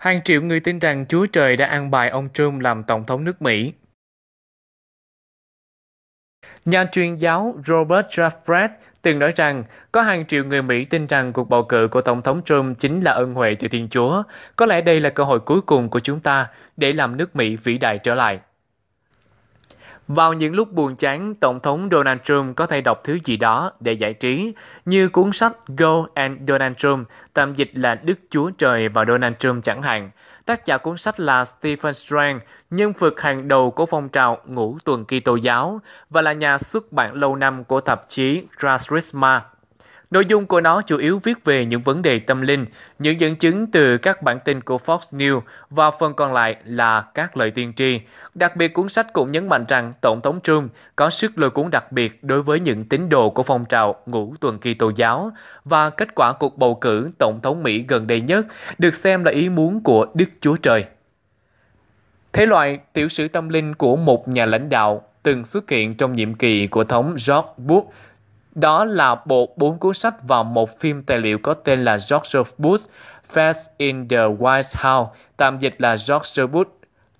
Hàng triệu người tin rằng Chúa Trời đã an bài ông Trump làm Tổng thống nước Mỹ. Nhà truyền giáo Robert Jeffress từng nói rằng, có hàng triệu người Mỹ tin rằng cuộc bầu cử của Tổng thống Trump chính là ân huệ từ Thiên Chúa. Có lẽ đây là cơ hội cuối cùng của chúng ta để làm nước Mỹ vĩ đại trở lại. Vào những lúc buồn chán, Tổng thống Donald Trump có thể đọc thứ gì đó để giải trí, như cuốn sách Go and Donald Trump, tạm dịch là Đức Chúa Trời và Donald Trump chẳng hạn. Tác giả cuốn sách là Stephen Strang, nhân vật hàng đầu của phong trào ngũ tuần Kitô giáo và là nhà xuất bản lâu năm của tạp chí Charisma. Nội dung của nó chủ yếu viết về những vấn đề tâm linh, những dẫn chứng từ các bản tin của Fox News và phần còn lại là các lời tiên tri. Đặc biệt cuốn sách cũng nhấn mạnh rằng Tổng thống Trump có sức lôi cuốn đặc biệt đối với những tín đồ của phong trào ngũ tuần kỳ tô giáo và kết quả cuộc bầu cử Tổng thống Mỹ gần đây nhất được xem là ý muốn của Đức Chúa Trời. Thế loại tiểu sử tâm linh của một nhà lãnh đạo từng xuất hiện trong nhiệm kỳ của Thống George Bush đó là bộ bốn cuốn sách và một phim tài liệu có tên là George Bush Fast in the White House, tạm dịch là George Bush,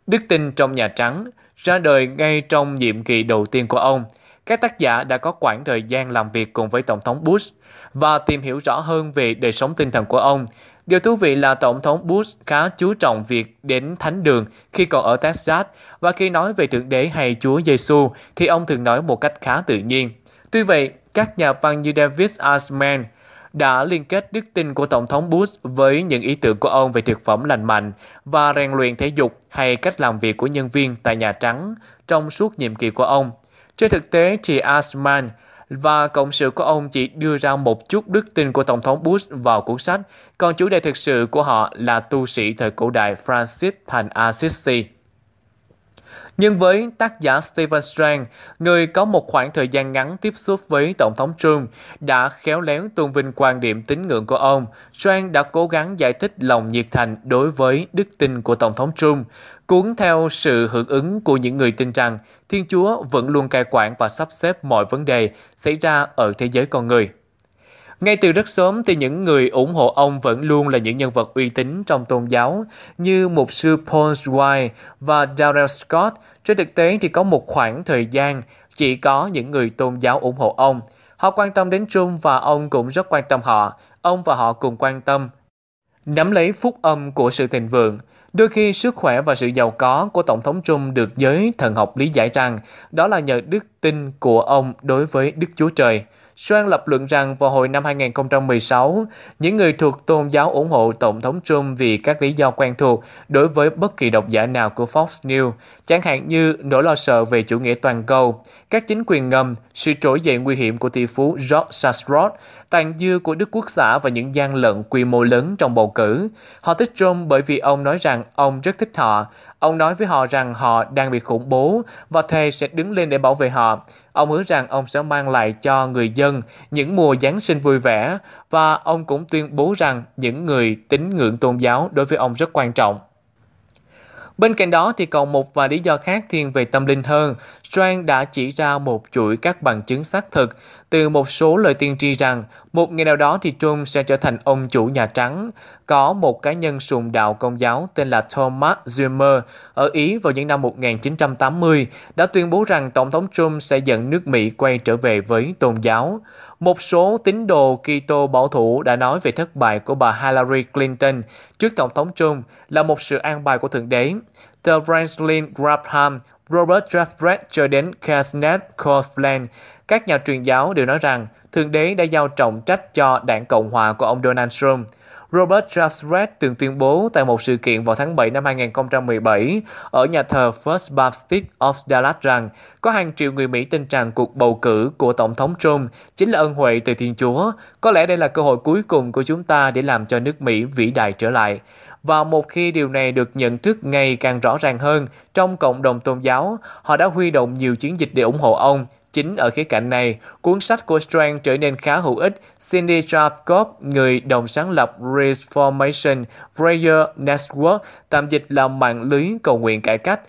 Đức tin trong Nhà Trắng, ra đời ngay trong nhiệm kỳ đầu tiên của ông. Các tác giả đã có quãng thời gian làm việc cùng với Tổng thống Bush và tìm hiểu rõ hơn về đời sống tinh thần của ông. Điều thú vị là Tổng thống Bush khá chú trọng việc đến thánh đường khi còn ở Texas và khi nói về Thượng Đế hay Chúa Giêsu thì ông thường nói một cách khá tự nhiên. Tuy vậy, các nhà văn như David Asman đã liên kết đức tin của Tổng thống Bush với những ý tưởng của ông về thực phẩm lành mạnh và rèn luyện thể dục hay cách làm việc của nhân viên tại Nhà Trắng trong suốt nhiệm kỳ của ông. Trên thực tế thì Asman và cộng sự của ông chỉ đưa ra một chút đức tin của Tổng thống Bush vào cuốn sách, còn chủ đề thực sự của họ là tu sĩ thời cổ đại Francis thành Assisi. Nhưng với tác giả Stephen Strang, người có một khoảng thời gian ngắn tiếp xúc với Tổng thống Trump, đã khéo léo tôn vinh quan điểm tín ngưỡng của ông, Strang đã cố gắng giải thích lòng nhiệt thành đối với đức tin của Tổng thống Trump, cuốn theo sự hưởng ứng của những người tin rằng Thiên Chúa vẫn luôn cai quản và sắp xếp mọi vấn đề xảy ra ở thế giới con người. Ngay từ rất sớm thì những người ủng hộ ông vẫn luôn là những nhân vật uy tín trong tôn giáo, như mục sư Paul White và Darrell Scott. Trên thực tế thì có một khoảng thời gian chỉ có những người tôn giáo ủng hộ ông. Họ quan tâm đến Trump và ông cũng rất quan tâm họ. Ông và họ cùng quan tâm, nắm lấy phúc âm của sự thịnh vượng. Đôi khi sức khỏe và sự giàu có của Tổng thống Trump được giới thần học lý giải rằng đó là nhờ đức tin của ông đối với Đức Chúa Trời. Soan lập luận rằng vào hồi năm 2016, những người thuộc tôn giáo ủng hộ Tổng thống Trump vì các lý do quen thuộc đối với bất kỳ độc giả nào của Fox News, chẳng hạn như nỗi lo sợ về chủ nghĩa toàn cầu, các chính quyền ngầm, sự trỗi dậy nguy hiểm của tỷ phú George Soros, tàn dư của Đức Quốc xã và những gian lận quy mô lớn trong bầu cử. Họ thích Trump bởi vì ông nói rằng ông rất thích họ. Ông nói với họ rằng họ đang bị khủng bố và thề sẽ đứng lên để bảo vệ họ. Ông hứa rằng ông sẽ mang lại cho người dân những mùa Giáng sinh vui vẻ và ông cũng tuyên bố rằng những người tín ngưỡng tôn giáo đối với ông rất quan trọng. Bên cạnh đó thì còn một vài lý do khác thiên về tâm linh hơn. Strang đã chỉ ra một chuỗi các bằng chứng xác thực từ một số lời tiên tri rằng một ngày nào đó thì Trump sẽ trở thành ông chủ Nhà Trắng. Có một cá nhân sùng đạo công giáo tên là Thomas Zimmer ở Ý vào những năm 1980 đã tuyên bố rằng Tổng thống Trump sẽ dẫn nước Mỹ quay trở về với tôn giáo. Một số tín đồ Kitô bảo thủ đã nói về thất bại của bà Hillary Clinton trước Tổng thống Trump là một sự an bài của Thượng Đế. The Franklin Graham, Robert Jeffress cho đến Kasnet Copeland, các nhà truyền giáo đều nói rằng Thượng Đế đã giao trọng trách cho đảng Cộng hòa của ông Donald Trump. Robert Jeffress từng tuyên bố tại một sự kiện vào tháng 7 năm 2017 ở nhà thờ First Baptist of Dallas rằng có hàng triệu người Mỹ tin rằng cuộc bầu cử của Tổng thống Trump chính là ân huệ từ Thiên Chúa. Có lẽ đây là cơ hội cuối cùng của chúng ta để làm cho nước Mỹ vĩ đại trở lại. Và một khi điều này được nhận thức ngày càng rõ ràng hơn trong cộng đồng tôn giáo, họ đã huy động nhiều chiến dịch để ủng hộ ông, Chính ở khía cạnh này, cuốn sách của Strang trở nên khá hữu ích. Cindy Jacobs, người đồng sáng lập Reformation Prayer Network, tạm dịch là mạng lưới cầu nguyện cải cách,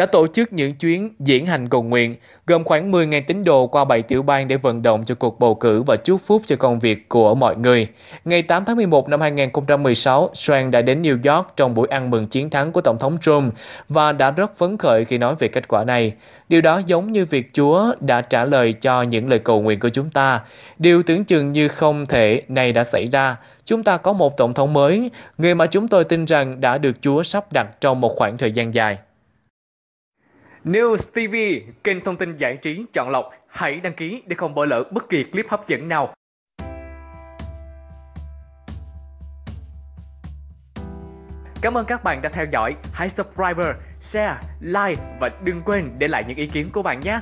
đã tổ chức những chuyến diễn hành cầu nguyện, gồm khoảng 10.000 tín đồ qua bảy tiểu bang để vận động cho cuộc bầu cử và chúc phúc cho công việc của mọi người. Ngày 8 tháng 11 năm 2016, Swan đã đến New York trong buổi ăn mừng chiến thắng của Tổng thống Trump và đã rất phấn khởi khi nói về kết quả này. Điều đó giống như việc Chúa đã trả lời cho những lời cầu nguyện của chúng ta. Điều tưởng chừng như không thể này đã xảy ra. Chúng ta có một tổng thống mới, người mà chúng tôi tin rằng đã được Chúa sắp đặt trong một khoảng thời gian dài. News TV, kênh thông tin giải trí chọn lọc. Hãy đăng ký để không bỏ lỡ bất kỳ clip hấp dẫn nào. Cảm ơn các bạn đã theo dõi. Hãy subscribe, share, like và đừng quên để lại những ý kiến của bạn nhé.